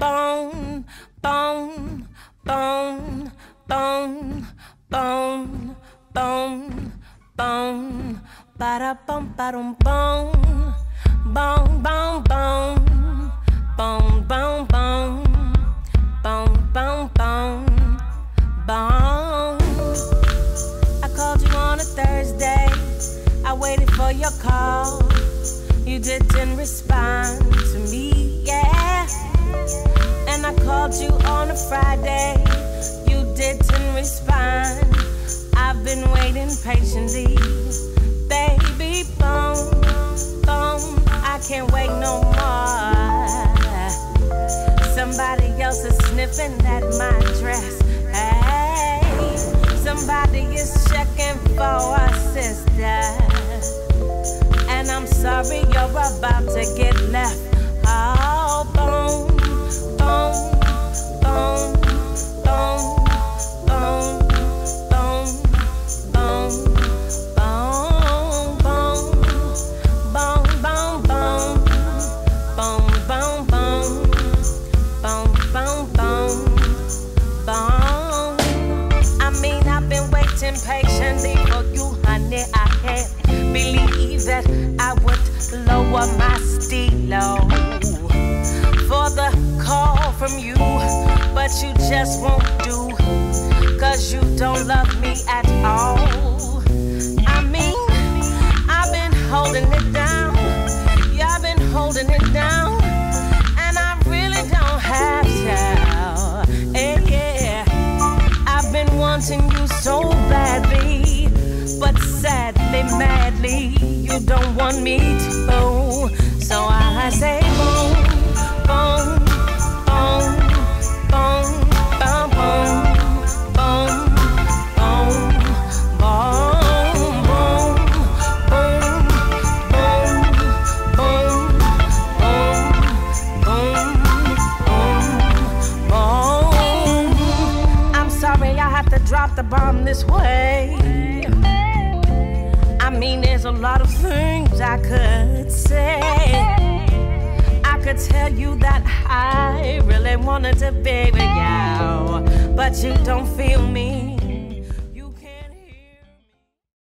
bone, bone, bone, bone, bone, bone, bone, ba bum ba bone, bone, bone, bone, bone, bone, bone, bone, bone, bone, bone. I called you on a Thursday. I waited for your call. You didn't respond to me, called you on a Friday. You didn't respond. I've been waiting patiently. Baby, boom, boom. I can't wait no more. Somebody else is sniffing at my dress. Hey, somebody is checking for a sister. And I'm sorry you're about to get left. I would lower my stilo for the call from you, but you just won't do, cause you don't love me at all. Drop the bomb this way. I mean, there's a lot of things I could say. I could tell you that I really wanted to with you, but you don't feel me.